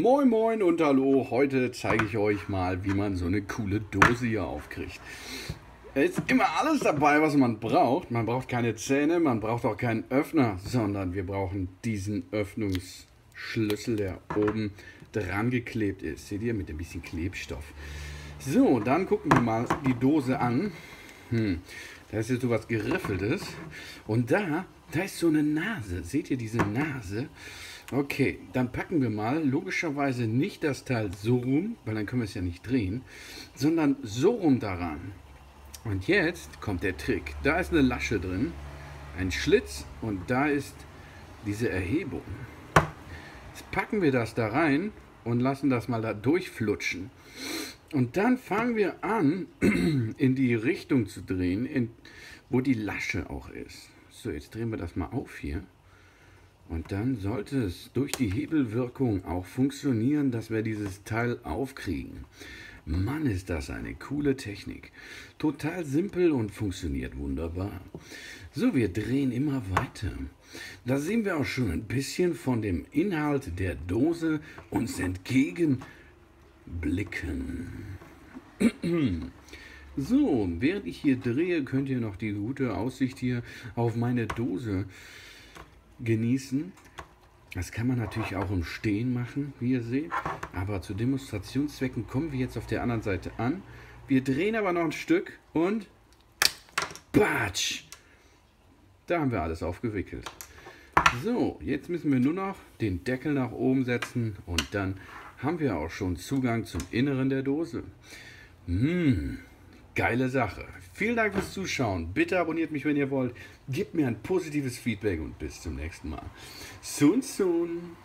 Moin Moin und Hallo, heute zeige ich euch mal, wie man so eine coole Dose hier aufkriegt. Es ist immer alles dabei, was man braucht. Man braucht keine Zähne, man braucht auch keinen Öffner, sondern wir brauchen diesen Öffnungsschlüssel, der oben dran geklebt ist. Seht ihr, mit ein bisschen Klebstoff. So, dann gucken wir mal die Dose an. Hm, da ist jetzt so was Geriffeltes. Und da, da ist so eine Nase. Seht ihr diese Nase? Okay, dann packen wir mal logischerweise nicht das Teil so rum, weil dann können wir es ja nicht drehen, sondern so rum daran. Und jetzt kommt der Trick. Da ist eine Lasche drin, ein Schlitz und da ist diese Erhebung. Jetzt packen wir das da rein und lassen das mal da durchflutschen. Und dann fangen wir an, in die Richtung zu drehen, in, wo die Lasche auch ist. So, jetzt drehen wir das mal auf hier. Und dann sollte es durch die Hebelwirkung auch funktionieren, dass wir dieses Teil aufkriegen. Mann, ist das eine coole Technik. Total simpel und funktioniert wunderbar. So, wir drehen immer weiter. Da sehen wir auch schon ein bisschen von dem Inhalt der Dose uns entgegenblicken. So, während ich hier drehe, könnt ihr noch die gute Aussicht hier auf meine Dose genießen. Das kann man natürlich auch im Stehen machen, wie ihr seht. Aber zu Demonstrationszwecken kommen wir jetzt auf der anderen Seite an. Wir drehen aber noch ein Stück und batsch! Da haben wir alles aufgewickelt. So, jetzt müssen wir nur noch den Deckel nach oben setzen und dann haben wir auch schon Zugang zum Inneren der Dose. Mmh. Geile Sache. Vielen Dank fürs Zuschauen. Bitte abonniert mich, wenn ihr wollt. Gebt mir ein positives Feedback und bis zum nächsten Mal. Soon, soon.